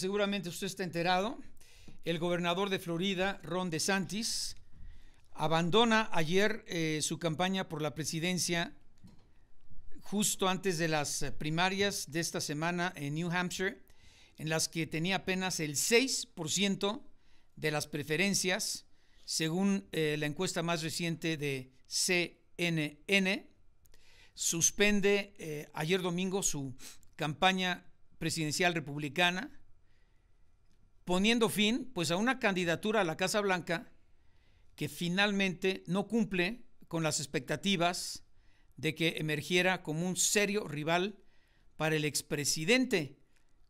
seguramente usted está enterado, el gobernador de Florida, Ron DeSantis, abandona ayer eh, su campaña por la presidencia justo antes de las eh, primarias de esta semana en New Hampshire, en las que tenía apenas el 6% de las preferencias, según eh, la encuesta más reciente de CNN. Suspende ayer domingo su campaña presidencial republicana, poniendo fin pues a una candidatura a la Casa Blanca que finalmente no cumple con las expectativas de que emergiera como un serio rival para el expresidente.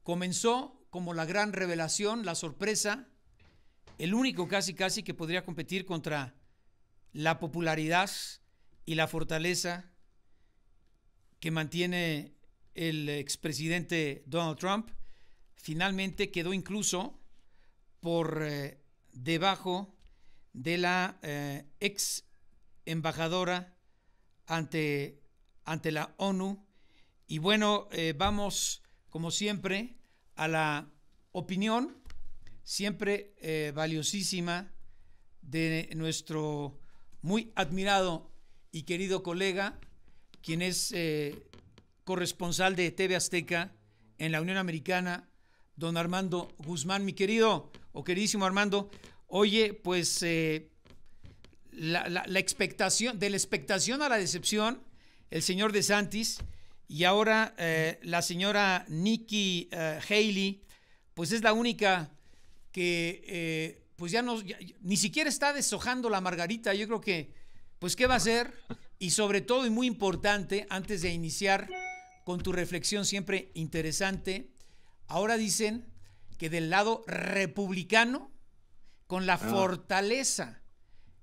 Comenzó como la gran revelación, la sorpresa, el único casi casi que podría competir contra la popularidad y la fortaleza que mantiene el expresidente Donald Trump, finalmente quedó incluso por eh, debajo de la eh, ex embajadora ante, ante la ONU. Y bueno, eh, vamos como siempre a la opinión, siempre valiosísima, de nuestro muy admirado y querido colega, quien es corresponsal de TV Azteca en la Unión Americana, don Armando Guzmán. Mi querido o queridísimo Armando, oye, pues eh, la, expectación, de la expectación a la decepción, el señor De Santis y ahora eh, la señora Nikki eh, Haley, pues es la única que pues ya no, ni siquiera está deshojando la margarita. Yo creo que, pues, ¿qué va a hacer? Y sobre todo y muy importante, antes de iniciar con tu reflexión siempre interesante. Ahora dicen que del lado republicano, con la ah. fortaleza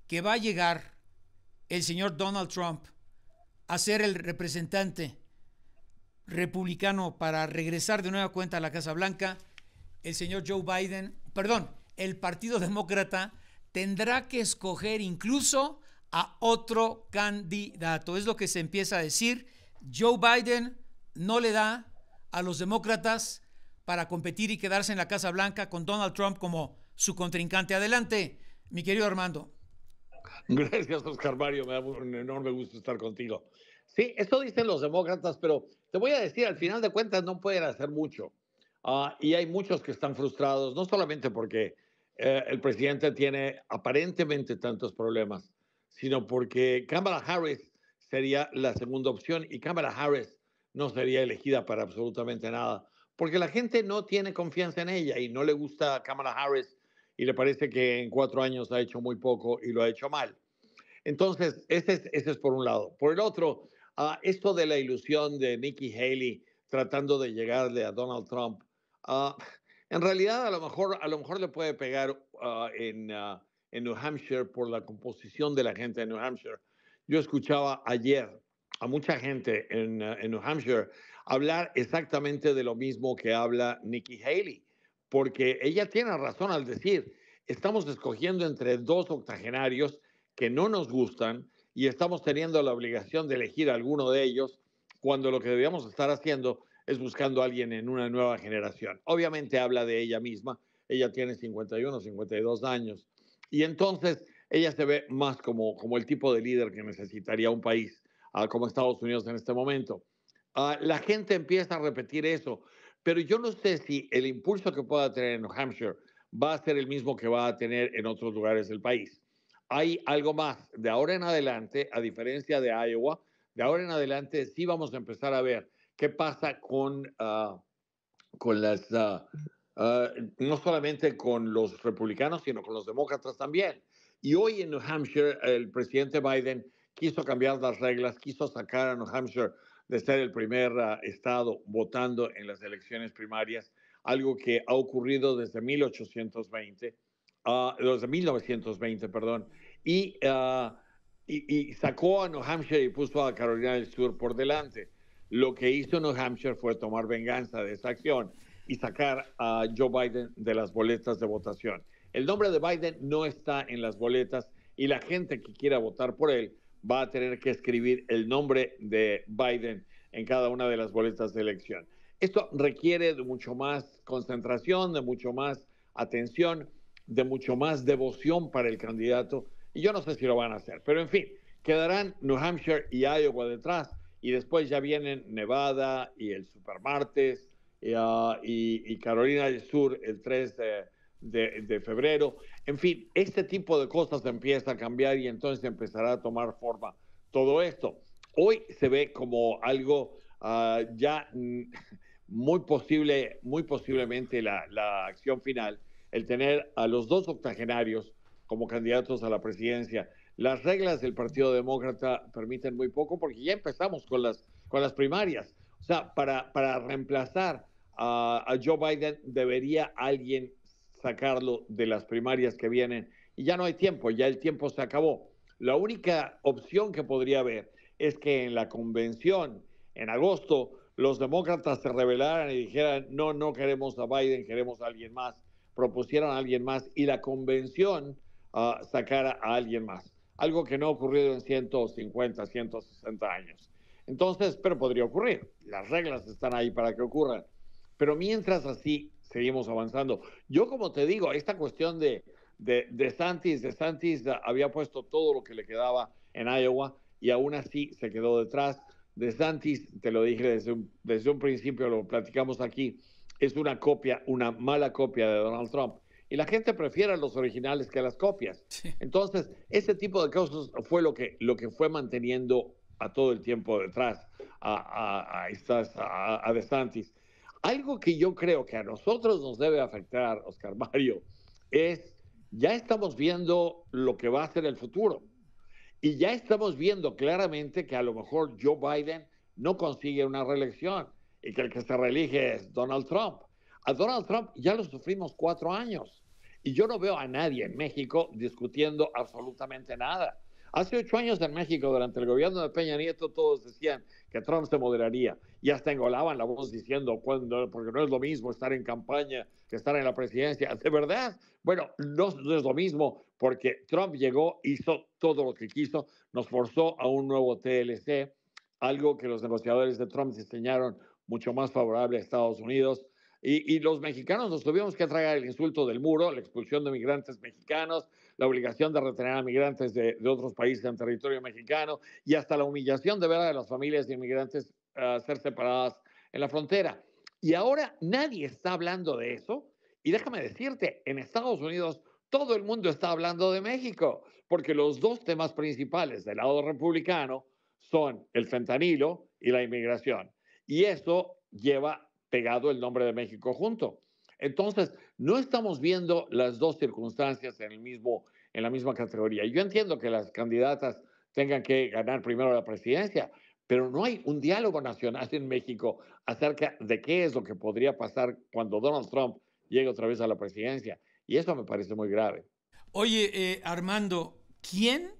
que va a llegar el señor Donald Trump a ser el representante republicano para regresar de nueva cuenta a la Casa Blanca, el señor Joe Biden, perdón, el Partido Demócrata tendrá que escoger incluso a otro candidato. Es lo que se empieza a decir. Joe Biden no le da a los demócratas para competir y quedarse en la Casa Blanca con Donald Trump como su contrincante. Adelante, mi querido Armando. Gracias, Oscar Mario. Me da un enorme gusto estar contigo. Sí, esto dicen los demócratas, pero te voy a decir, al final de cuentas no pueden hacer mucho. Ah, y hay muchos que están frustrados, no solamente porque eh, el presidente tiene aparentemente tantos problemas, sino porque Kamala Harris sería la segunda opción y Kamala Harris no sería elegida para absolutamente nada, porque la gente no tiene confianza en ella y no le gusta a Kamala Harris y le parece que en cuatro años ha hecho muy poco y lo ha hecho mal. Entonces, ese es, ese es por un lado. Por el otro, uh, esto de la ilusión de Nikki Haley tratando de llegarle a Donald Trump, uh, en realidad a lo mejor, a lo mejor le puede pegar uh, en, en New Hampshire por la composición de la gente de New Hampshire. Yo escuchaba ayer a mucha gente en, en, New Hampshire hablar exactamente de lo mismo que habla Nikki Haley, porque ella tiene razón al decir, estamos escogiendo entre dos octogenarios que no nos gustan y estamos teniendo la obligación de elegir alguno de ellos cuando lo que debíamos estar haciendo es buscando a alguien en una nueva generación. Obviamente habla de ella misma, ella tiene 51, 52 años y entonces ella se ve más como, como el tipo de líder que necesitaría un país como Estados Unidos en este momento. Ah, la gente empieza a repetir eso, pero yo no sé si el impulso que pueda tener en New Hampshire va a ser el mismo que va a tener en otros lugares del país. Hay algo más. De ahora en adelante, a diferencia de Iowa, de ahora en adelante sí vamos a empezar a ver qué pasa con, ah, con las, ah, no solamente con los republicanos, sino con los demócratas también. Y hoy en New Hampshire, el presidente Biden quiso cambiar las reglas, quiso sacar a New Hampshire de ser el primer ah, estado votando en las elecciones primarias, algo que ha ocurrido desde 1820, uh, desde 1920, perdón, ah, y, y, sacó a New Hampshire y puso a Carolina del Sur por delante. Lo que hizo New Hampshire fue tomar venganza de esa acción y sacar a Joe Biden de las boletas de votación. El nombre de Biden no está en las boletas y la gente que quiera votar por él va a tener que escribir el nombre de Biden en cada una de las boletas de elección. Esto requiere de mucho más concentración, de mucho más atención, de mucho más devoción para el candidato. Y yo no sé si lo van a hacer. Pero en fin, quedarán New Hampshire y Iowa detrás. Y después ya vienen Nevada y el Supermartes y, uh, Carolina del Sur el 3 de, de, de, febrero. En fin, este tipo de cosas empieza a cambiar y entonces empezará a tomar forma todo esto. Hoy se ve como algo uh, ya muy posible, muy posiblemente la, la acción final, el tener a los dos octogenarios como candidatos a la presidencia. Las reglas del Partido Demócrata permiten muy poco porque ya empezamos con las, con las primarias. O sea, para, para reemplazar a, a Joe Biden debería alguien sacarlo de las primarias que vienen y ya no hay tiempo, ya el tiempo se acabó. La única opción que podría haber es que en la convención en agosto los demócratas se rebelaran y dijeran, no, no queremos a Biden, queremos a alguien más, propusieran a alguien más y la convención uh, sacara a alguien más. Algo que no ha ocurrido en 150, 160 años. Entonces, pero podría ocurrir. Las reglas están ahí para que ocurran. Pero mientras así, seguimos avanzando. Yo, como te digo, esta cuestión de, de, de Santis, de Santis había puesto todo lo que le quedaba en Iowa y aún así se quedó detrás. De Santis, te lo dije desde un, desde un principio, lo platicamos aquí, es una copia, una mala copia de Donald Trump. Y la gente prefiere los originales que las copias. Sí. Entonces, ese tipo de cosas fue lo que, lo que fue manteniendo a todo el tiempo detrás a, a, a, estas, a, a DeSantis. Algo que yo creo que a nosotros nos debe afectar, Oscar Mario, es ya estamos viendo lo que va a ser el futuro. Y ya estamos viendo claramente que a lo mejor Joe Biden no consigue una reelección y que el que se reelige es Donald Trump. A Donald Trump ya lo sufrimos cuatro años y yo no veo a nadie en México discutiendo absolutamente nada. Hace ocho años en México, durante el gobierno de Peña Nieto, todos decían que Trump se moderaría y hasta engolaban la voz diciendo, cuando, porque no es lo mismo estar en campaña que estar en la presidencia. ¿De verdad? Bueno, no, es lo mismo porque Trump llegó, hizo todo lo que quiso, nos forzó a un nuevo TLC, algo que los negociadores de Trump diseñaron mucho más favorable a Estados Unidos. Y, y, los mexicanos nos tuvimos que tragar el insulto del muro, la expulsión de migrantes mexicanos, la obligación de retener a migrantes de, otros países en territorio mexicano y hasta la humillación de ver a las familias de inmigrantes uh, ser separadas en la frontera. Y ahora nadie está hablando de eso. Y déjame decirte, en Estados Unidos todo el mundo está hablando de México, porque los dos temas principales del lado republicano son el fentanilo y la inmigración. Y eso lleva pegado el nombre de México junto. Entonces, no estamos viendo las dos circunstancias en, el mismo, en la misma categoría. Yo entiendo que las candidatas tengan que ganar primero la presidencia, pero no hay un diálogo nacional en México acerca de qué es lo que podría pasar cuando Donald Trump llegue otra vez a la presidencia. Y eso me parece muy grave. Oye, eh, Armando, ¿quién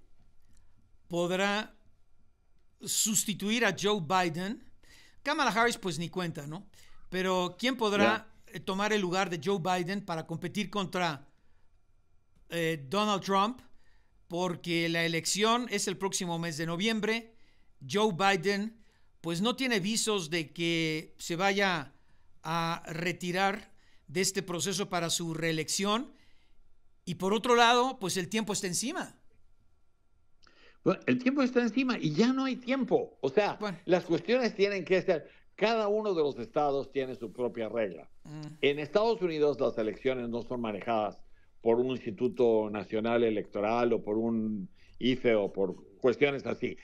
podrá sustituir a Joe Biden? Kamala Harris, pues ni cuenta, ¿no? Pero ¿quién podrá. Tomar el lugar de Joe Biden para competir contra eh, Donald Trump? Porque la elección es el próximo mes de noviembre. Joe Biden, pues no tiene visos de que se vaya a retirar de este proceso para su reelección. Y por otro lado, pues el tiempo está encima. Bueno, el tiempo está encima y ya no hay tiempo. O sea, bueno. las cuestiones tienen que ser cada uno de los estados tiene su propia regla. Mm. En Estados Unidos las elecciones no son manejadas por un instituto nacional electoral o por un IFE o por cuestiones así.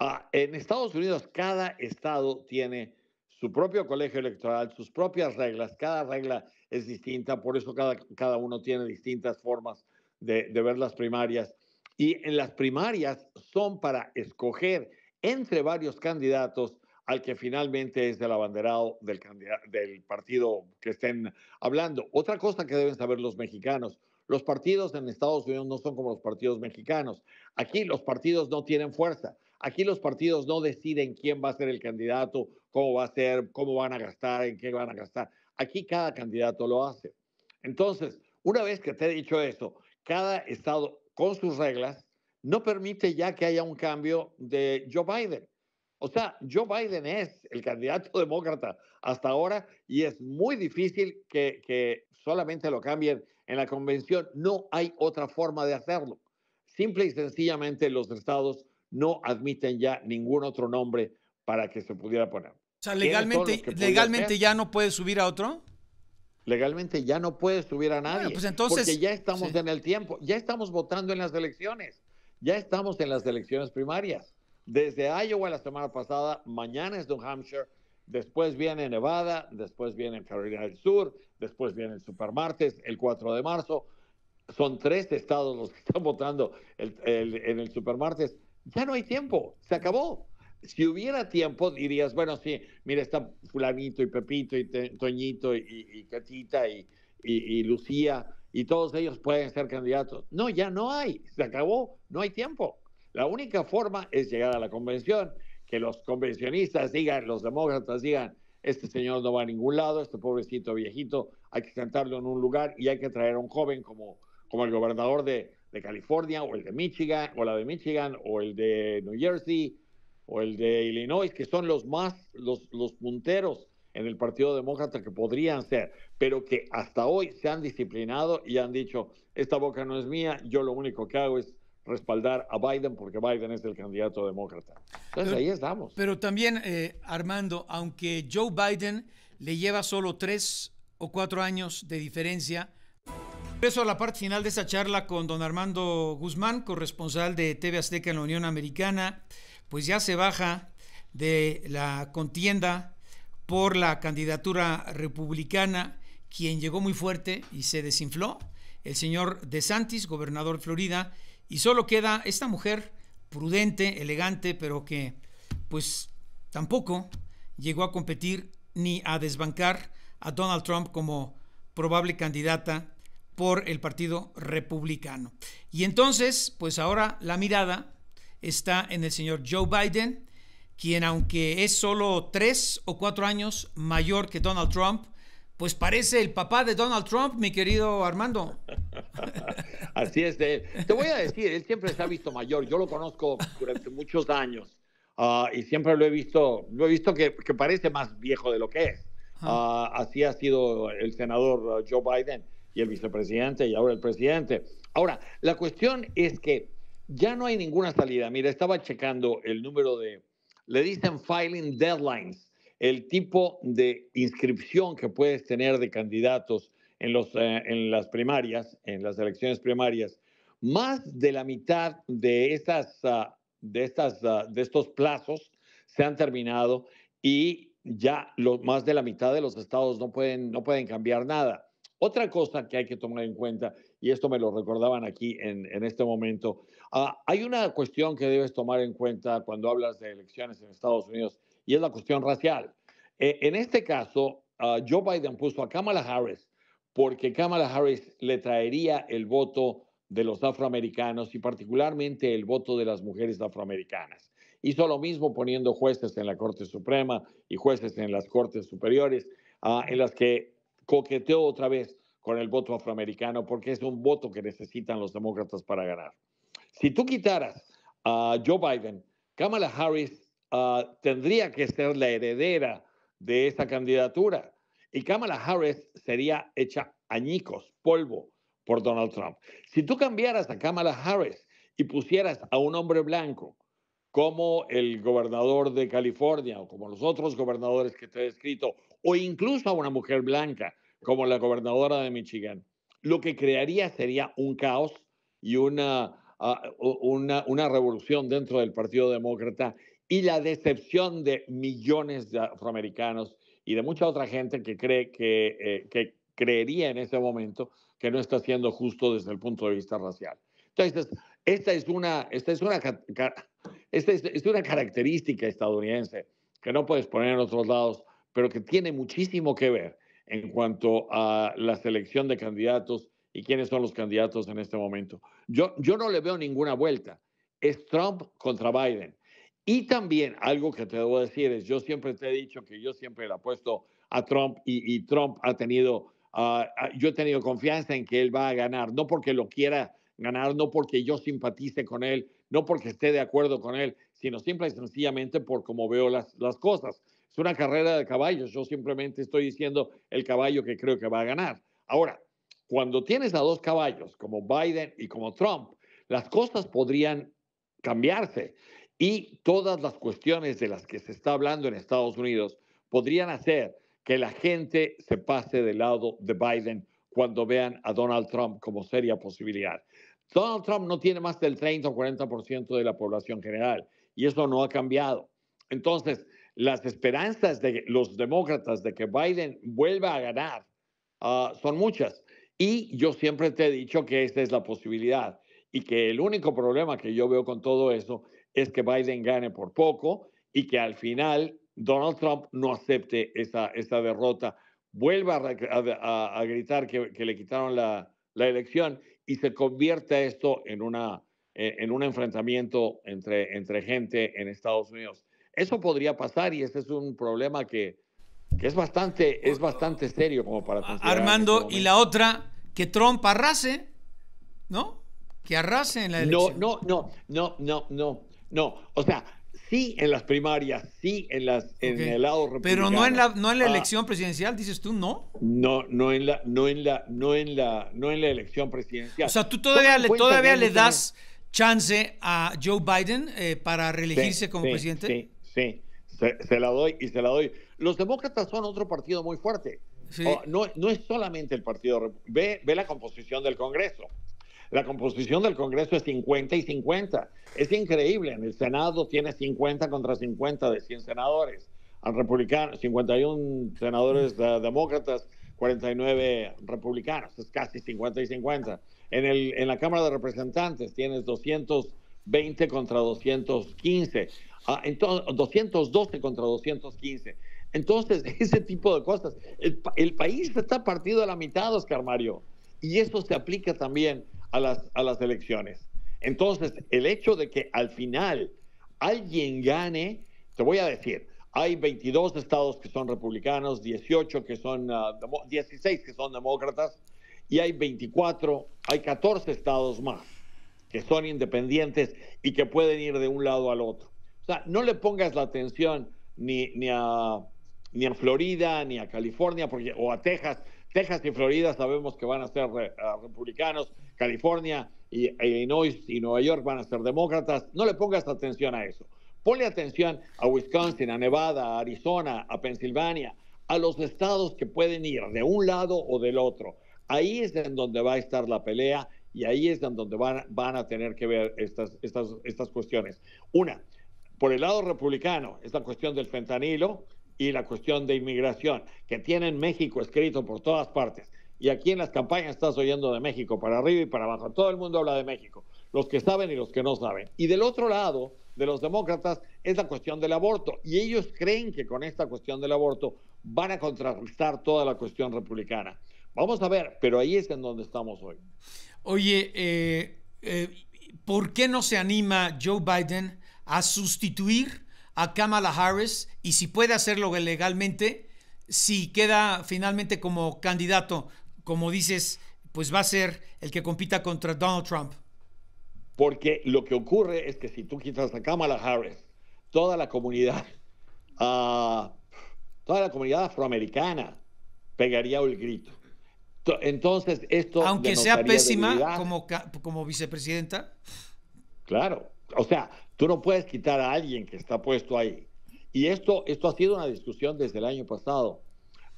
Uh, en Estados Unidos cada estado tiene su propio colegio electoral, sus propias reglas, cada regla es distinta, por eso cada, cada uno tiene distintas formas de, de ver las primarias. Y en las primarias son para escoger entre varios candidatos al que finalmente es el abanderado del, del partido que estén hablando. Otra cosa que deben saber los mexicanos, los partidos en Estados Unidos no son como los partidos mexicanos. Aquí los partidos no tienen fuerza. Aquí los partidos no deciden quién va a ser el candidato, cómo va a ser, cómo van a gastar, en qué van a gastar. Aquí cada candidato lo hace. Entonces, una vez que te he dicho eso, cada estado con sus reglas no permite ya que haya un cambio de Joe Biden. O sea, Joe Biden es el candidato demócrata hasta ahora y es muy difícil que, que solamente lo cambien en la convención. No hay otra forma de hacerlo. Simple y sencillamente los estados no admiten ya ningún otro nombre para que se pudiera poner. O sea, legalmente, legalmente ya no puede subir a otro. Legalmente ya no puede subir a nadie. pues entonces, porque ya estamos en el tiempo, ya estamos votando en las elecciones, ya estamos en las elecciones primarias. Desde Iowa la semana pasada, mañana es New Hampshire, después viene Nevada, después viene Carolina del Sur, después viene el Supermartes, el 4 de marzo. Son tres estados los que están votando en el Supermartes. Ya no hay tiempo, se acabó. Si hubiera tiempo, dirías, bueno, sí, mira, está fulanito y Pepito y Toñito y, Catita y, y Lucía y todos ellos pueden ser candidatos. No, ya no hay, se acabó, no hay tiempo. La única forma es llegar a la convención, que los convencionistas digan, los demócratas digan, este señor no va a ningún lado, este pobrecito viejito, hay que sentarlo en un lugar y hay que traer a un joven como, como el gobernador de, California o el de Michigan o la de Michigan o el de New Jersey o el de Illinois, que son los más, los, los punteros en el Partido Demócrata que podrían ser, pero que hasta hoy se han disciplinado y han dicho, esta boca no es mía, yo lo único que hago es respaldar a Biden porque Biden es el candidato demócrata. Entonces ahí estamos. Pero también, eh, Armando, aunque Joe Biden le lleva solo tres o cuatro años de diferencia, eso a la parte final de esta charla con don Armando Guzmán, corresponsal de TV Azteca en la Unión Americana, pues ya se baja de la contienda por la candidatura republicana, quien llegó muy fuerte y se desinfló, el señor DeSantis, gobernador de Florida, y solo queda esta mujer prudente, elegante, pero que pues tampoco llegó a competir ni a desbancar a Donald Trump como probable candidata por el Partido Republicano. Y entonces, pues ahora la mirada está en el señor Joe Biden, quien aunque es solo tres o cuatro años mayor que Donald Trump, pues parece el papá de Donald Trump, mi querido Armando. Así es. Te voy a decir, él siempre se ha visto mayor. Yo lo conozco durante muchos años ah, y siempre lo he visto, lo he visto que, parece más viejo de lo que es. Ah, así ha sido el senador ah, Joe Biden y el vicepresidente y ahora el presidente. Ahora, la cuestión es que ya no hay ninguna salida. Mira, estaba checando el número de, le dicen filing deadlines el tipo de inscripción que puedes tener de candidatos en, los, eh, en las primarias, en las elecciones primarias, más de la mitad de, estas, ah, de, estas, ah, de estos plazos se han terminado y ya lo, más de la mitad de los estados no pueden, no pueden cambiar nada. Otra cosa que hay que tomar en cuenta, y esto me lo recordaban aquí en, en este momento, ah, hay una cuestión que debes tomar en cuenta cuando hablas de elecciones en Estados Unidos y es la cuestión racial. Eh, en este caso, uh, Joe Biden puso a Kamala Harris porque Kamala Harris le traería el voto de los afroamericanos y particularmente el voto de las mujeres afroamericanas. Hizo lo mismo poniendo jueces en la Corte Suprema y jueces en las Cortes Superiores, uh, en las que coqueteó otra vez con el voto afroamericano porque es un voto que necesitan los demócratas para ganar. Si tú quitaras a Joe Biden, Kamala Harris Ah, tendría que ser la heredera de esa candidatura. Y Kamala Harris sería hecha añicos, polvo, por Donald Trump. Si tú cambiaras a Kamala Harris y pusieras a un hombre blanco como el gobernador de California o como los otros gobernadores que te he descrito, o incluso a una mujer blanca como la gobernadora de Michigan, lo que crearía sería un caos y una, ah, una, una revolución dentro del Partido Demócrata y la decepción de millones de afroamericanos y de mucha otra gente que cree que, eh, que creería en ese momento que no está siendo justo desde el punto de vista racial. Entonces, esta es una, esta es una, esta es, una característica estadounidense que no puedes poner en otros lados, pero que tiene muchísimo que ver en cuanto a la selección de candidatos y quiénes son los candidatos en este momento. Yo, yo no le veo ninguna vuelta. Es Trump contra Biden. Y también algo que te debo decir es, yo siempre te he dicho que yo siempre le apuesto a Trump y, Trump ha tenido, ah, yo he tenido confianza en que él va a ganar, no porque lo quiera ganar, no porque yo simpatice con él, no porque esté de acuerdo con él, sino simple y sencillamente por cómo veo las, las cosas. Es una carrera de caballos, yo simplemente estoy diciendo el caballo que creo que va a ganar. Ahora, cuando tienes a dos caballos, como Biden y como Trump, las cosas podrían cambiarse y todas las cuestiones de las que se está hablando en Estados Unidos podrían hacer que la gente se pase del lado de Biden cuando vean a Donald Trump como seria posibilidad. Donald Trump no tiene más del 30 o 40% de la población general y eso no ha cambiado. Entonces, las esperanzas de los demócratas de que Biden vuelva a ganar ah, son muchas. Y yo siempre te he dicho que esta es la posibilidad y que el único problema que yo veo con todo eso es que Biden gane por poco y que al final Donald Trump no acepte esa, esa derrota, vuelva a, gritar que, le quitaron la, elección y se convierta esto en, una, en un enfrentamiento entre, entre gente en Estados Unidos. Eso podría pasar y ese es un problema que, es, bastante, es bastante serio como para considerar. Armando, este y la otra, que Trump arrase, ¿no? Que arrase en la elección. No, no, no, no, no, no, no. O sea, sí en las primarias, sí en las en el lado republicano. Pero no en la no en la ah. elección presidencial, dices tú, ¿no? No, no en la no en la no en la no en la elección presidencial. O sea, tú todavía le todavía le das chance a Joe Biden eh, para reelegirse como presidente. Sí, sí, se, la doy y se la doy. Los demócratas son otro partido muy fuerte. Oh, no, no es solamente el partido. Ve, ve la composición del Congreso. La composición del Congreso es 50 y 50. Es increíble. En el Senado tiene 50 contra 50 de 100 senadores. Al republicano, 51 senadores demócratas, 49 republicanos. Es casi 50 y 50. En, el, en la Cámara de Representantes tienes 220 contra 215. Ah, entonces, 212 contra 215. Entonces, ese tipo de cosas. El, el, país está partido a la mitad, Oscar Mario. Y eso se aplica también a las, a las elecciones. Entonces, el hecho de que al final alguien gane, te voy a decir, hay 22 estados que son republicanos, 18 que son, 16 ah, que son demócratas, y hay 24, hay 14 estados más que son independientes y que pueden ir de un lado al otro. O sea, no le pongas la atención ni, ni, a, ni a Florida, ni a California, porque, o a Texas, Texas y Florida sabemos que van a ser eh, republicanos, California y e Illinois y Nueva York van a ser demócratas. No le pongas atención a eso. Ponle atención a Wisconsin, a Nevada, a Arizona, a Pensilvania, a los estados que pueden ir de un lado o del otro. Ahí es en donde va a estar la pelea y ahí es en donde van, van a tener que ver estas, estas, estas cuestiones. Una, por el lado republicano, es la cuestión del fentanilo, y la cuestión de inmigración, que tienen México escrito por todas partes. Y aquí en las campañas estás oyendo de México para arriba y para abajo. Todo el mundo habla de México, los que saben y los que no saben. Y del otro lado, de los demócratas, es la cuestión del aborto. Y ellos creen que con esta cuestión del aborto van a contrarrestar toda la cuestión republicana. Vamos a ver, pero ahí es en donde estamos hoy. Oye, eh, eh, ¿por qué no se anima Joe Biden a sustituir a Kamala Harris y si puede hacerlo legalmente, si queda finalmente como candidato, como dices, pues va a ser el que compita contra Donald Trump. Porque lo que ocurre es que si tú quitas a Kamala Harris, toda la comunidad, uh, toda la comunidad afroamericana pegaría el grito. Entonces, esto. Aunque sea pésima como, como vicepresidenta. Claro. O sea, Tú no puedes quitar a alguien que está puesto ahí. Y esto, esto ha sido una discusión desde el año pasado.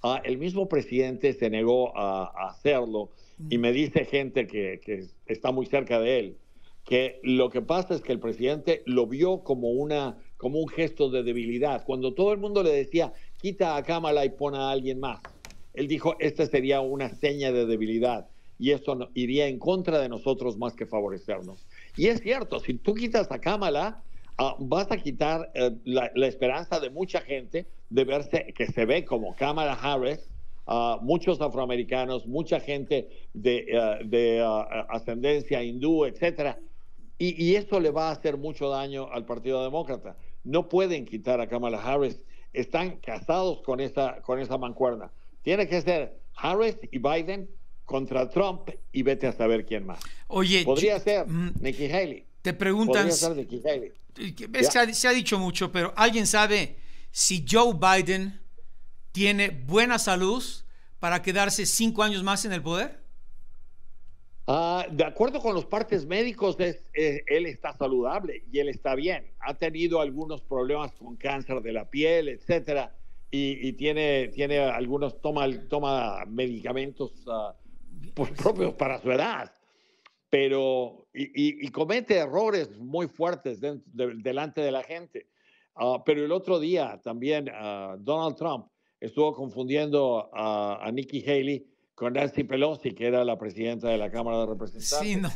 Ah, el mismo presidente se negó a, hacerlo y me dice gente que, está muy cerca de él que lo que pasa es que el presidente lo vio como, una, como un gesto de debilidad. Cuando todo el mundo le decía, quita a Kamala y pon a alguien más, él dijo, esta sería una seña de debilidad y eso iría en contra de nosotros más que favorecernos. Y es cierto, si tú quitas a Kamala, ah, vas a quitar eh, la, esperanza de mucha gente de verse que se ve como Kamala Harris, uh, muchos afroamericanos, mucha gente de, eh, ah, ascendencia hindú, etcétera. Y, y, eso le va a hacer mucho daño al Partido Demócrata. No pueden quitar a Kamala Harris. Están casados con esa, con esa mancuerna. Tiene que ser Harris y Biden contra Trump y vete a saber quién más. Oye, podría ser mm, Nikki Haley. Te preguntan, se ha dicho mucho, pero ¿alguien sabe si Joe Biden tiene buena salud para quedarse cinco años más en el poder? Ah, de acuerdo con los partes médicos, él está saludable y él está bien. Ha tenido algunos problemas con cáncer de la piel, etcétera, y, tiene, tiene algunos, toma, toma medicamentos uh, propios para su edad, pero y, comete errores muy fuertes delante de la gente. Ah, pero el otro día también Donald Trump estuvo confundiendo a Nikki Haley con Nancy Pelosi, que era la presidenta de la Cámara de Representantes. Sí, no.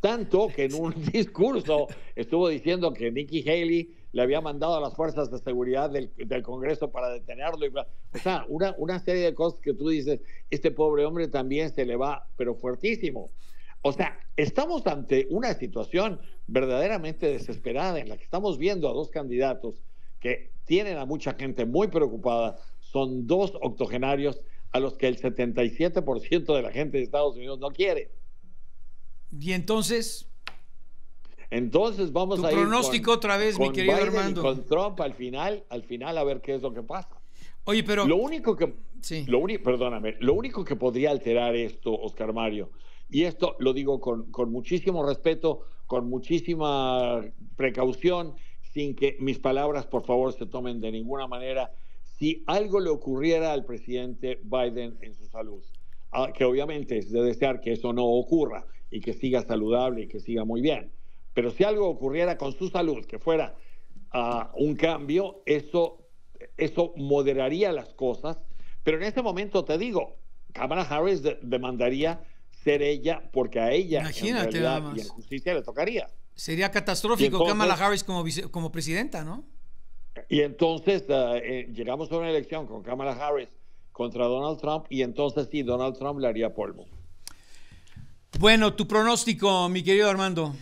Tanto que en un discurso estuvo diciendo que Nikki Haley le había mandado a las fuerzas de seguridad del, Congreso para detenerlo. O sea, una, una serie de cosas que tú dices, este pobre hombre también se le va, pero fuertísimo. O sea, estamos ante una situación verdaderamente desesperada en la que estamos viendo a dos candidatos que tienen a mucha gente muy preocupada. Son dos octogenarios a los que el 77% de la gente de Estados Unidos no quiere. Y entonces. Entonces vamos a ir. pronóstico otra vez, mi querido Armando. con Trump al final, al final a ver qué es lo que pasa. Oye, pero. Lo único que. Sí. Lo único, perdóname. Lo único que podría alterar esto, Oscar Mario, y esto lo digo con, con muchísimo respeto, con muchísima precaución, sin que mis palabras, por favor, se tomen de ninguna manera si algo le ocurriera al presidente Biden en su salud, ah, que obviamente es de desear que eso no ocurra y que siga saludable y que siga muy bien, pero si algo ocurriera con su salud, que fuera ah, un cambio, eso, eso moderaría las cosas, pero en este momento te digo, Kamala Harris demandaría ser ella porque a ella Imagínate, en y en justicia le tocaría. Sería catastrófico Kamala Harris como, como presidenta, ¿no? Y entonces ah, eh, llegamos a una elección con Kamala Harris contra Donald Trump y entonces sí, Donald Trump le haría polvo. Bueno, tu pronóstico, mi querido Armando.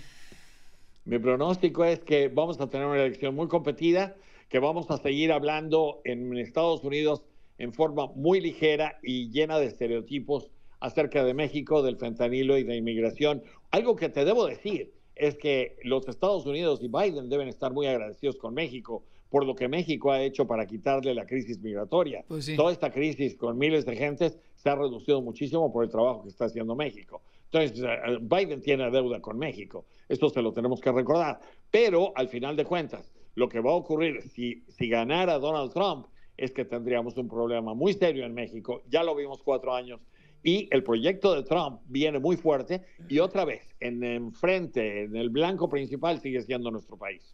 Mi pronóstico es que vamos a tener una elección muy competida, que vamos a seguir hablando en Estados Unidos en forma muy ligera y llena de estereotipos acerca de México, del fentanilo y de inmigración. Algo que te debo decir es que los Estados Unidos y Biden deben estar muy agradecidos con México por lo que México ha hecho para quitarle la crisis migratoria. Pues Toda esta crisis con miles de gentes se ha reducido muchísimo por el trabajo que está haciendo México. Entonces, eh, Biden tiene deuda con México. Esto se lo tenemos que recordar. Pero, al final de cuentas, lo que va a ocurrir si, si ganara Donald Trump es que tendríamos un problema muy serio en México. Ya lo vimos cuatro años. Y el proyecto de Trump viene muy fuerte y otra vez, en enfrente, en el blanco principal, sigue siendo nuestro país.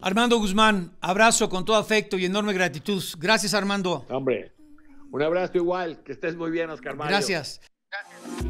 Armando Guzmán, abrazo con todo afecto y enorme gratitud. Gracias, Armando. Hombre, un abrazo igual. Que estés muy bien, Oscar Mario. Gracias.